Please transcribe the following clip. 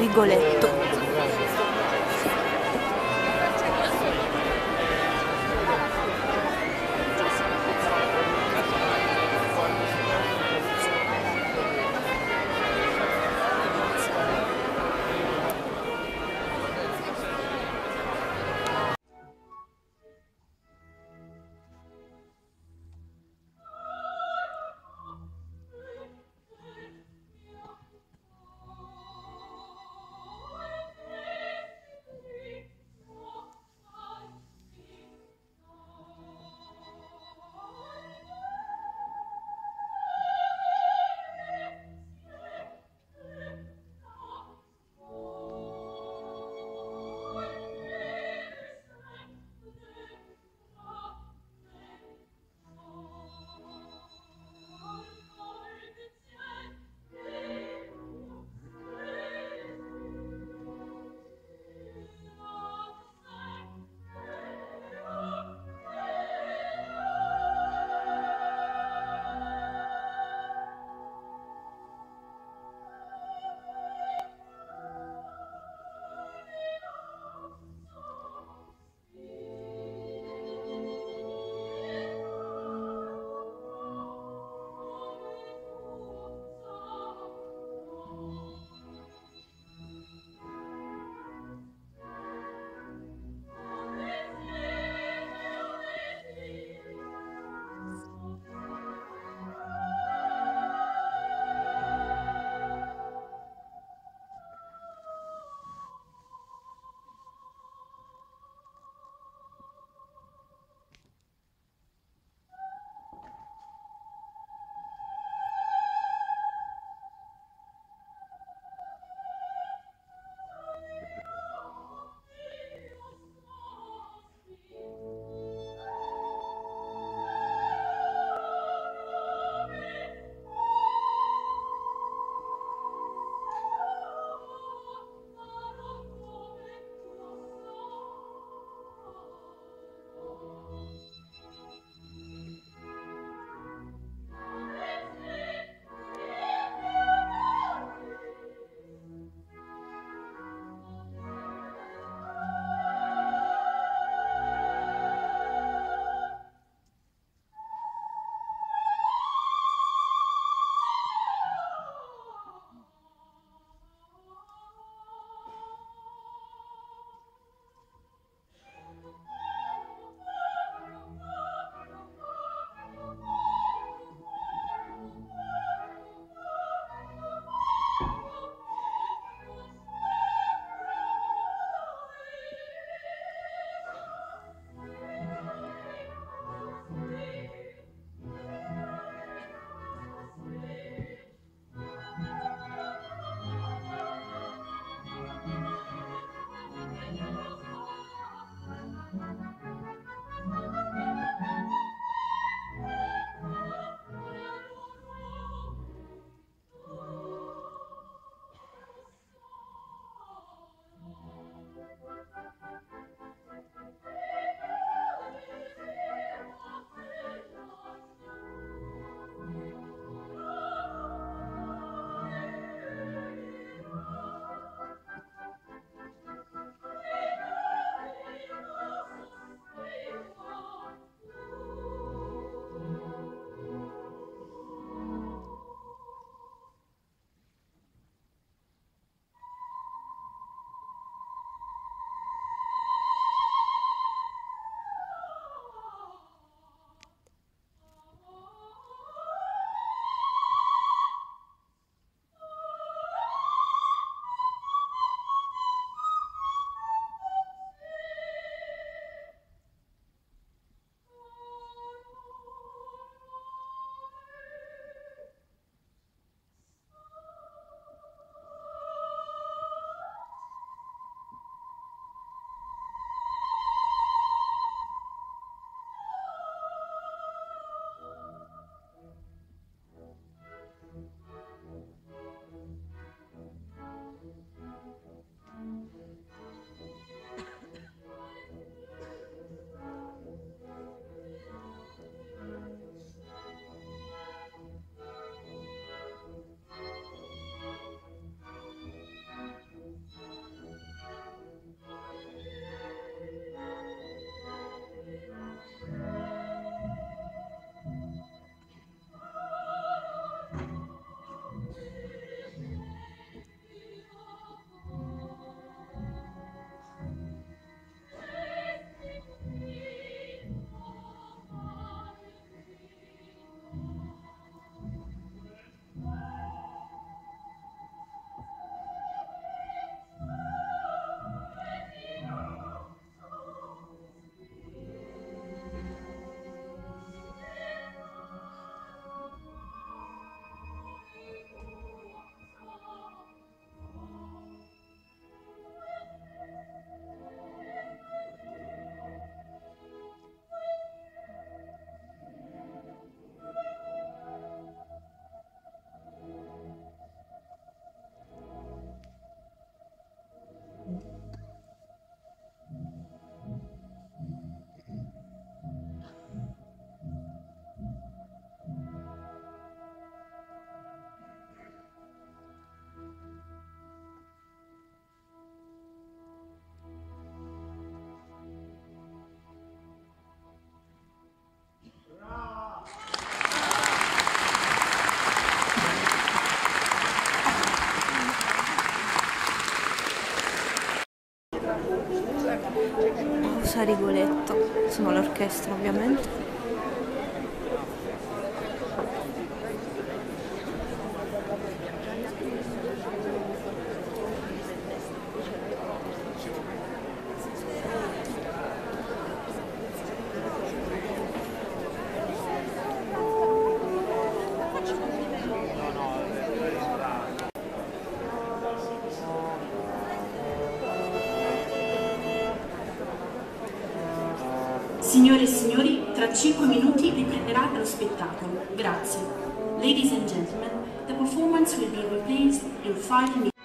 Rigoletto. Rigoletto, sono l'orchestra ovviamente. Signore e signori, tra 5 minuti riprenderà lo spettacolo. Grazie. Ladies and gentlemen, the performance will be replaced in 5 minutes.